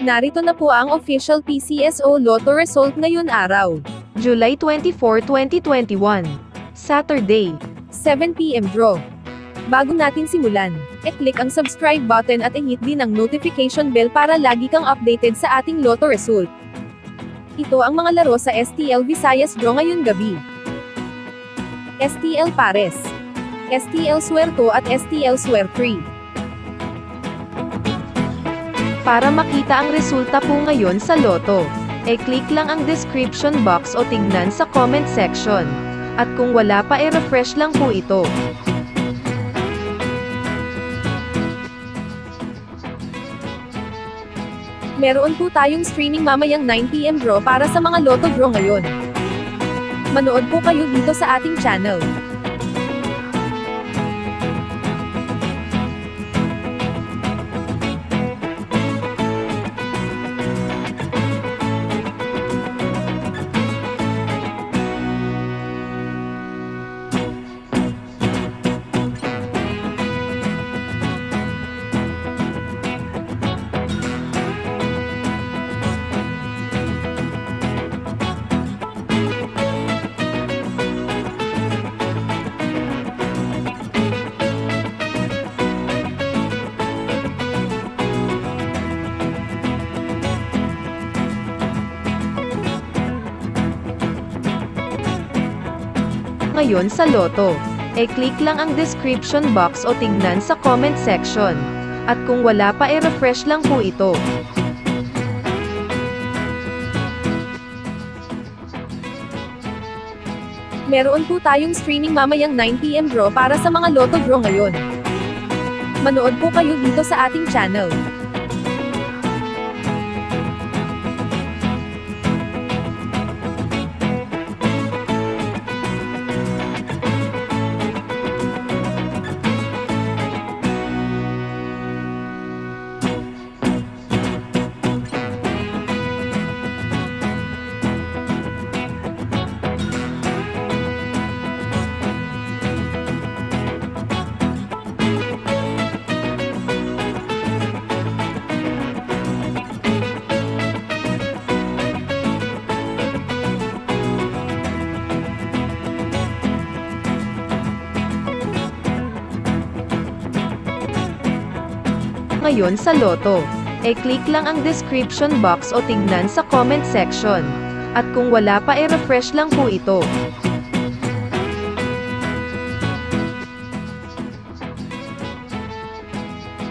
Narito na po ang official PCSO Lotto result ngayon araw. July 24, 2021. Saturday. 7pm draw. Bago natin simulan, e-click ang subscribe button at i-hit din ang notification bell para lagi kang updated sa ating Lotto result. Ito ang mga laro sa STL Visayas Draw ngayon gabi. STL Pares, STL Suerto at STL Suer 3. Para makita ang resulta po ngayon sa Lotto, e-click lang ang description box o tignan sa comment section. At kung wala pa e-refresh lang po ito. Meron po tayong streaming mamayang 9pm draw para sa mga Lotto draw ngayon. Manood po kayo dito sa ating channel. Ngayon sa Lotto, e-click lang ang description box o tignan sa comment section. At kung wala pa e-refresh lang po ito. Meron po tayong streaming mamayang 9pm draw para sa mga Lotto draw ngayon. Manood po kayo dito sa ating channel. Ngayon sa Lotto, e-click lang ang description box o tignan sa comment section. At kung wala pa e-refresh lang po ito.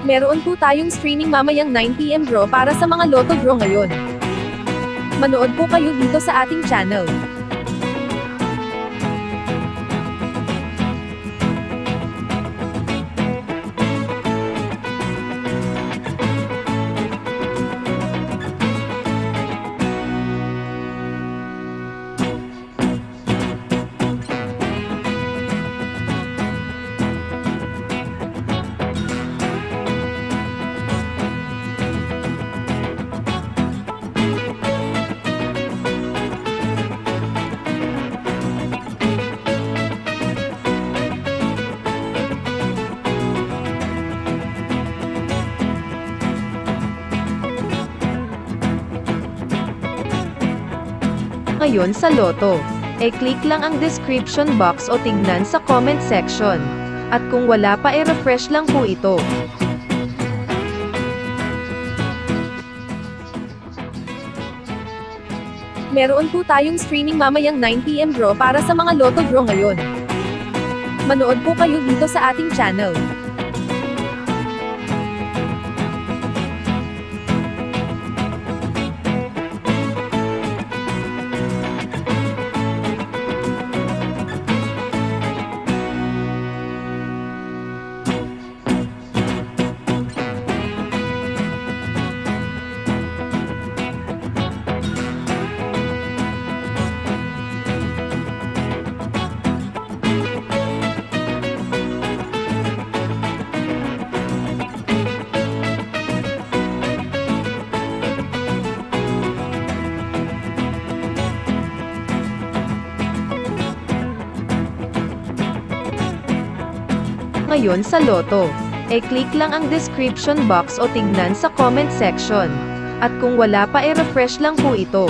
Meron po tayong streaming mamayang 9pm draw para sa mga Lotto draw ngayon. Manood po kayo dito sa ating channel. Ngayon sa Lotto, e-click lang ang description box o tignan sa comment section. At kung wala pa e-refresh lang po ito. Meron po tayong streaming mamayang 9pm draw para sa mga Lotto draw ngayon. Manood po kayo dito sa ating channel. Ngayon sa Lotto. E-click lang ang description box o tignan sa comment section. At kung wala pa e refresh lang po ito.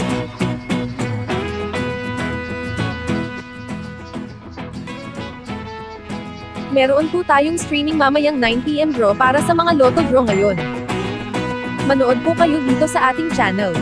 Meron po tayong streaming mamayang 9pm draw para sa mga Lotto draw ngayon. Manood po kayo dito sa ating channel.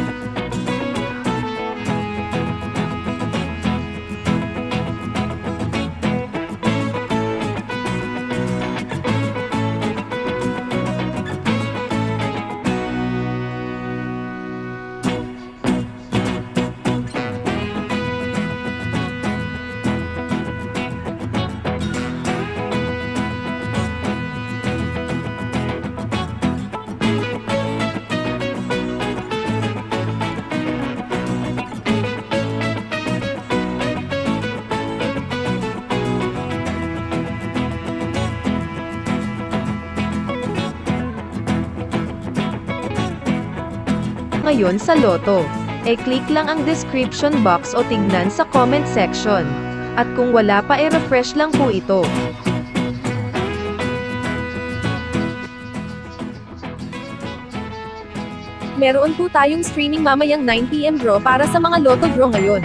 Ngayon sa Lotto. E-click lang ang description box o tignan sa comment section. At kung wala pa e refresh lang po ito. Meron po tayong streaming mamayang 9pm draw para sa mga Lotto draw ngayon.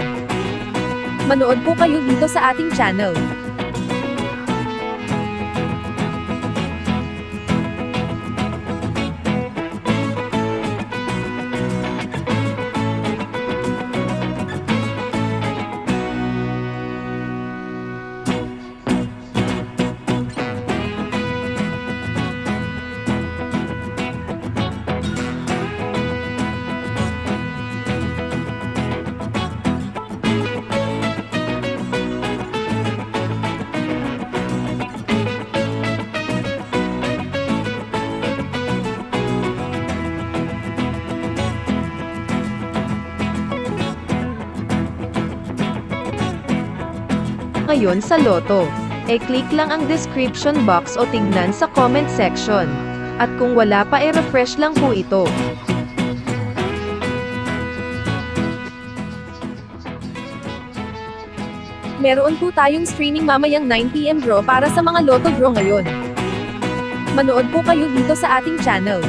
Manood po kayo dito sa ating channel. Ngayon sa Lotto. E-click lang ang description box o tignan sa comment section. At kung wala pa e refresh lang po ito. Meron po tayong streaming mamayang 9pm draw para sa mga Lotto draw ngayon. Manood po kayo dito sa ating channel.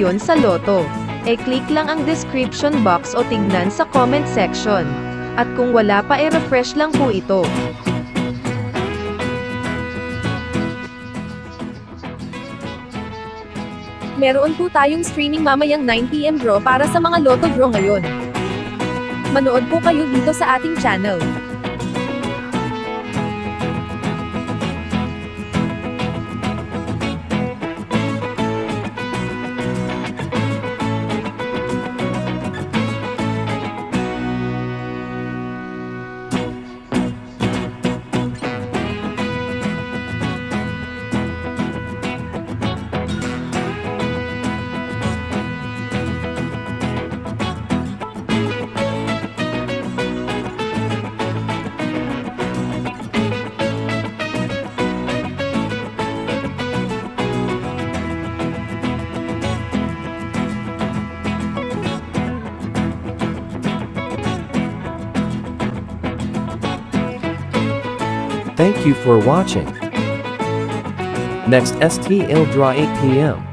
Ngayon sa Lotto. E-click lang ang description box o tignan sa comment section. At kung wala pa e refresh lang po ito. Meron po tayong streaming mamayang 9pm draw para sa mga Lotto draw ngayon. Manood po kayo dito sa ating channel. Thank you for watching. Next STL Draw 8 p.m.